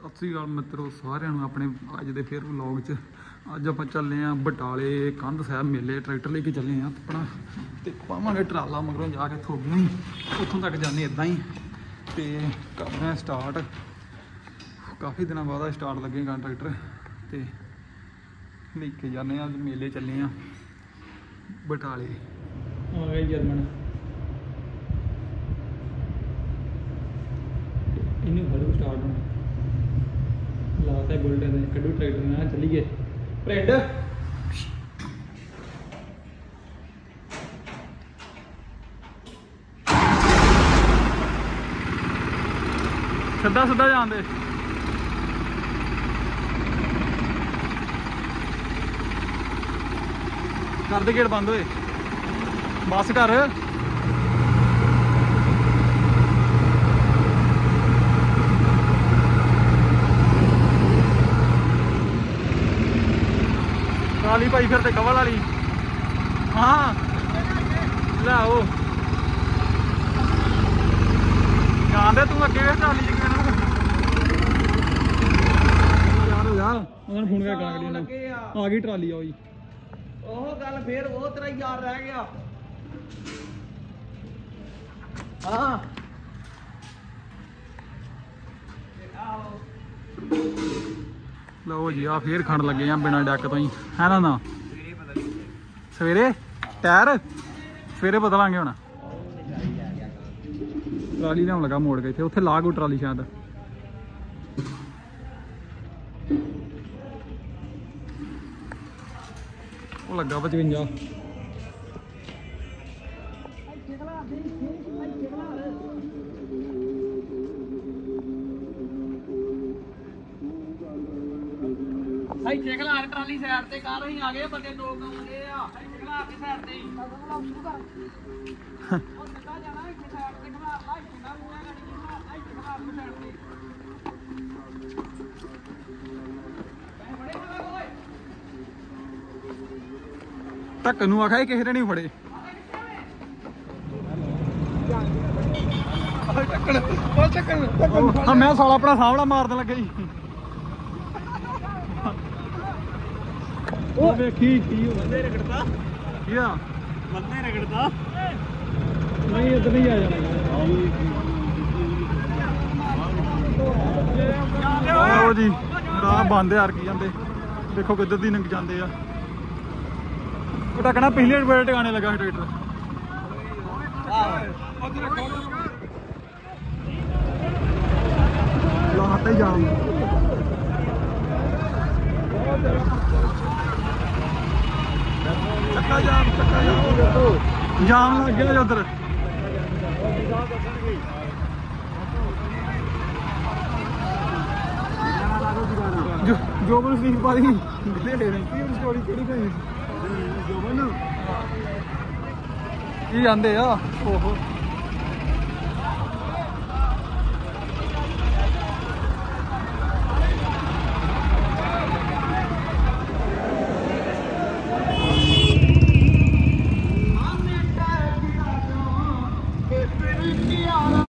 ਸਤਿ ਸ੍ਰੀ ਅਕਾਲ ਮਿੱਤਰੋ, ਸਾਰਿਆਂ ਨੂੰ ਆਪਣੇ ਅੱਜ ਦੇ ਫੇਰ ਵਲੌਗ 'ਚ। ਅੱਜ ਆਪਾਂ ਚੱਲੇ ਆਂ ਬਟਾਲੇ ਕੰਧ ਸਾਹਿਬ ਮੇਲੇ, ਟਰੈਕਟਰ ਲੈ ਕੇ ਚੱਲੇ ਆਂ ਆਪਣਾ। ਤੇ ਪਾਵਾਂਗੇ ਟਰਾਲਾ ਮਗਰੋਂ ਜਾ ਕੇ ਥੋਬੀਆਂ ਹੀ ਉੱਥੋਂ ਤੱਕ ਜਾਂਦੇ ਇਦਾਂ ਹੀ ਤੇ ਕਰਨਾ ਸਟਾਰਟ ਕਾਫੀ ਦਿਨਾਂ ਬਾਅਦ ਸਟਾਰਟ ਲੱਗੇਗਾ ਟਰੈਕਟਰ। ਤੇ ਲੈ ਕੇ ਜਾਂਦੇ ਆਂ ਮੇਲੇ ਚੱਲੇ ਆਂ ਬਟਾਲੇ। ਆ ਗਏ ਜਰਮਨ। ਇਹਨੂੰ ਫੜੋ ਸਟਾਰਟ ਹੁਣ। ਲਾਤਾ ਗੋਲਡਨ ਦੇ ਕੱਢੂ ਟਰੈਕਟਰ ਨਾਲ ਚੱਲੀਏ ਫਰੈਂਡ ਸਿੱਧਾ ਸਿੱਧਾ ਜਾਂਦੇ ਕਰ ਦੇ ਗੇਟ ਬੰਦ ਹੋਏ ਬੱਸ ਕਰ ਕਾਲੀ ਭਾਈ ਫਿਰ ਤੇ ਕਵਲ ਵਾਲੀ ਹਾਂ ਲਾਓ ਜਾਂਦੇ ਤੂੰ ਅੱਗੇ ਵੇ ਟਰਾਲੀ ਚ ਕਿਵੇਂ ਨਾ ਯਾਰ ਹੋ ਜਾ ਉਹਨਾਂ ਨੂੰ ਫੋਨ ਕਰਕੇ ਗਾਂ ਕਰੀ ਲੱਗੇ ਆ। ਆ ਗਈ ਟਰਾਲੀ ਆਓ ਜੀ ਉਹ ਗੱਲ ਫੇਰ ਉਹ ਤੇਰਾ ਯਾਰ ਰਹਿ ਗਿਆ ਹਾਂ ਲਓ ਜੀ ਆ ਫੇਰ ਖੰਡ ਲੱਗੇ ਆ ਬਿਨਾ ਡੱਕ ਤੋਂ ਹੀ ਹੈ ਨਾ ਨਾ ਸਵੇਰੇ ਟਾਇਰ ਸਵੇਰੇ ਬਦਲਾਂਗੇ ਹੁਣ ਟਰਾਲੀ ਲਿਆਉਣ ਲੱਗਾ ਮੋੜ ਕੇ ਇੱਥੇ ਉੱਥੇ ਲਾ ਕੋ ਟਰਾਲੀ ਸ਼ਾਇਦ ਉਹ ਲੱਗਾ 55 ਇੱਥੇ ਖਲਾ ਟਰਾਲੀ ਸਾਈਡ ਤੇ ਕਰ ਅਸੀਂ ਆ ਗਏ ਬੰਦੇ ਦੋ ਆਉਂਦੇ ਆ ਇੱਥੇ ਖਲਾ ਕੇ ਸਾਈਡ ਤੇ ਉਹ ਨਿਕਾ ਜਾਣਾ ਇੱਥੇ ਸਾਈਡ ਤੇ ਖਲਾ ਲਾ ਇੱਥੇ ਨਾ ਮੂਹਰੇ ਗਾੜੀ ਖਲਾ ਇੱਥੇ ਖਲਾ ਕੇ ਸਾਈਡ ਤੇ ਮੈਂ ਬੜੇ ਖਲਾ ਓਏ ਧੱਕ ਨੂੰ ਆਖਿਆ ਸੀ ਕਿਸੇ ਨੇ ਨਹੀਂ ਫੜੇ ਉਹ ਚੱਕਣ ਹਾਂ ਮੈਂ ਸਾਲਾ ਆਪਣਾ ਸਾਹਮਣਾ ਮਾਰਨ ਲੱਗਾ ਜੀ ਉਹ ਵੇਖੀ ਕੀ ਹੋ ਬੰਦੇ ਰਗੜਦਾ ਕੀ ਆ ਬੰਦੇ ਰਗੜਦਾ ਨਹੀਂ ਇਧਰ ਨਹੀਂ ਆ ਜਾਣਾ ਲਓ ਜੀ ਰਾਹ ਬੰਦ ਯਾਰ ਕੀ ਜਾਂਦੇ ਦੇਖੋ ਕਿੱਧਰ ਦੀ ਲੰਘ ਜਾਂਦੇ ਆ ਉਹ ਤਾਂ ਕਹਿਣਾ ਪਿਛਲੇ ਵੇਲੇ ਟਿਕਾਣੇ ਲੱਗਾ ਸੀ ਟਰੈਕਟਰ ਲਾਤੇ ਜਾਮ ਚੱਕਾ ਜਾਮ ਚੱਕਾ ਜਾਮ। ਜਾਮ ਲੱਗ ਗਿਆ ਉਧਰ। ਜੋ ਸਲੀਪ ਪਾ ਦੀ ਕਿਤੇ ਦੇ ਰਹੇ ਕੀ ਸਟੋਰੀ ਕਿਹੜੀ ਕੋਈ ਜੋ ਬਨ ਕੀ ਜਾਂਦੇ ਆ? ਓਹੋ।